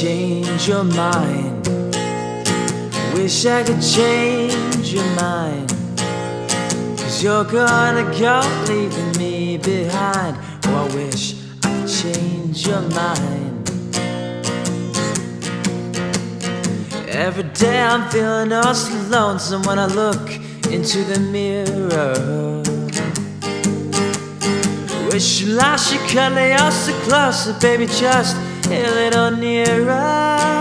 change your mind. Wish I could change your mind. Cause you're gonna go leaving me behind. Oh, I wish I could change your mind. Every day I'm feeling all so lonesome when I look into the mirror. Wish your light should cut me all closer, baby, just a little nearer.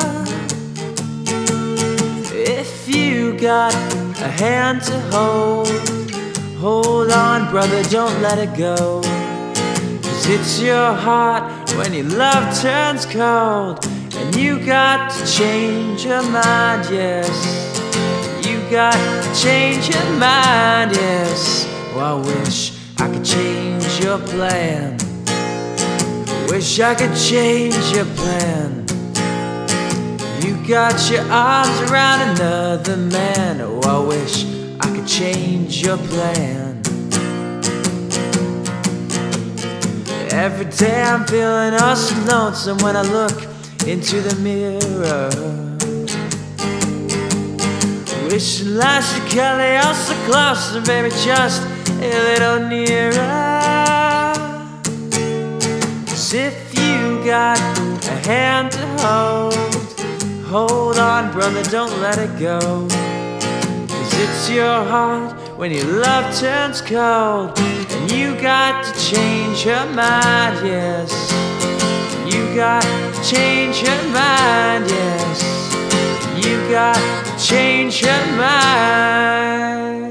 If you got a hand to hold, hold on, brother, don't let it go. Cause it's your heart when your love turns cold. And you got to change your mind, yes. You got to change your mind, yes. Oh, I wish I could change your plan. Wish I could change your plan. You got your arms around another man. Oh, I wish I could change your plan. Every day I'm feeling so lonesome when I look into the mirror. Wishing should cut me all so close, and baby, just a little nearer. If you got a hand to hold, hold on, brother, don't let it go. Cause it's your heart when your love turns cold, and you got to change your mind, yes. You got to change your mind, yes. You got to change your mind.